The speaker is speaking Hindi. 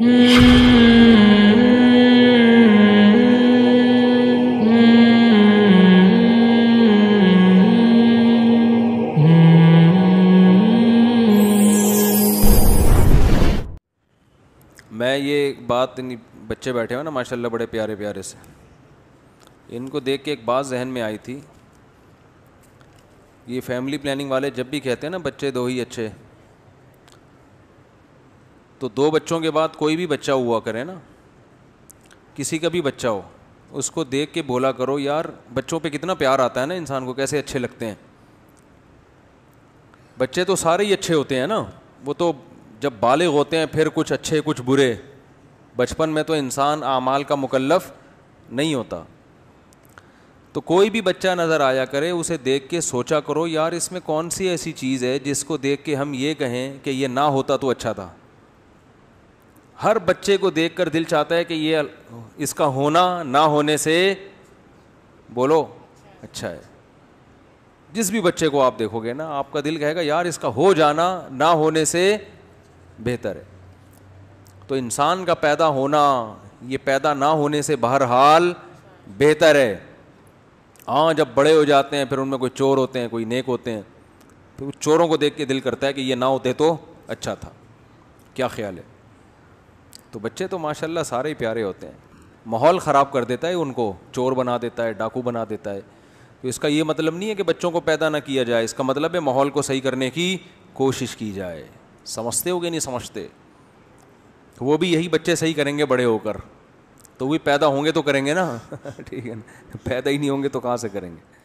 मैं ये बात बच्चे बैठे हुए ना, माशाल्लाह बड़े प्यारे प्यारे से। इनको देख के एक बात जहन में आई थी। ये फैमिली प्लानिंग वाले जब भी कहते हैं ना, बच्चे दो ही अच्छे। तो दो बच्चों के बाद कोई भी बच्चा हुआ करे ना, किसी का भी बच्चा हो, उसको देख के बोला करो, यार, बच्चों पे कितना प्यार आता है ना इंसान को, कैसे अच्छे लगते हैं? बच्चे तो सारे ही अच्छे होते हैं ना, वो तो जब बालिग होते हैं, फिर कुछ अच्छे, कुछ बुरे। बचपन में तो इंसान आमाल का मुकल्लफ नहीं होता। तो कोई भी बच्चा नज़र आया करे, उसे देख के सोचा करो, यार, इसमें कौन सी ऐसी चीज़ है जिसको देख के हम ये कहें कि ये ना होता तो अच्छा था? हर बच्चे को देखकर दिल चाहता है कि ये इसका होना ना होने से बोलो अच्छा है। जिस भी बच्चे को आप देखोगे ना, आपका दिल कहेगा, यार, इसका हो जाना ना होने से बेहतर है। तो इंसान का पैदा होना, ये पैदा ना होने से बहरहाल बेहतर है। हाँ जब बड़े हो जाते हैं, फिर उनमें कोई चोर होते हैं, कोई नेक होते हैं तो चोरों को देख के दिल करता है कि ये ना होते तो अच्छा था। क्या ख्याल है? तो बच्चे तो माशाल्लाह सारे ही प्यारे होते हैं। माहौल ख़राब कर देता है उनको, चोर बना देता है, डाकू बना देता है। तो इसका ये मतलब नहीं है कि बच्चों को पैदा ना किया जाए, इसका मतलब है माहौल को सही करने की कोशिश की जाए। समझते होगे नहीं समझते? तो वो भी यही बच्चे सही करेंगे, बड़े होकर। तो भी पैदा होंगे तो करेंगे ना? ठीक है ना? पैदा ही नहीं होंगे तो कहाँ से करेंगे?